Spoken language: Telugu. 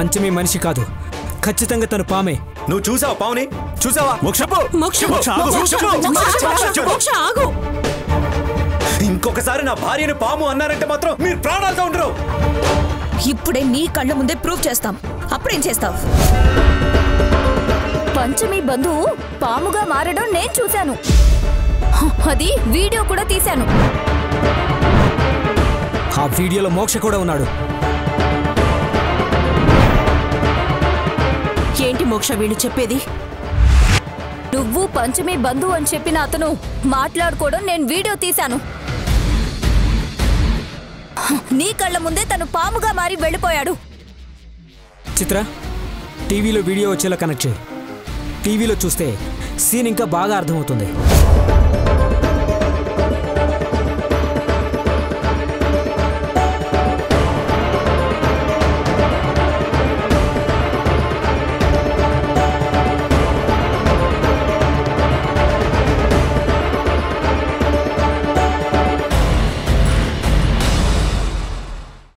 పంచమి మనిషి కాదు. ఖచ్చితంగా తను పామే. నువ్వు చూసావా పావుని? చూసావా? మోక్ష మోక్ష మోక్ష, ఆగు, మోక్ష, మోక్ష, మోక్ష, మోక్ష, మోక్ష, ఆగు. ఇంకొకసారి నా భార్యను పాము అన్నారంటే మాత్రం మీరు ప్రాణాలతో ఉండరు. ఇప్పుడే నీ కళ్ళ ముందే ప్రూవ్ చేస్తాం. అప్పుడేం చేస్తావు? పంచమి బంధువు పాముగా మారడం నేను చూశాను. అది వీడియో కూడా తీశాను. ఆ వీడియోలో మోక్ష కూడా ఉన్నాడు. మోక్ష వీళ్ళు చెప్పేది? నువ్వు పంచమి బంధువు అని చెప్పిన అతను మాట్లాడుకోవడం నేను వీడియో తీశాను. నీ కళ్ళ ముందే తను పాముగా మారి వెళ్ళిపోయాడు. చిత్ర టీవీలో వీడియో వచ్చేలా కనెక్ట్ చేయి. టీవీలో చూస్తే సీన్ ఇంకా బాగా అర్థమవుతుంది.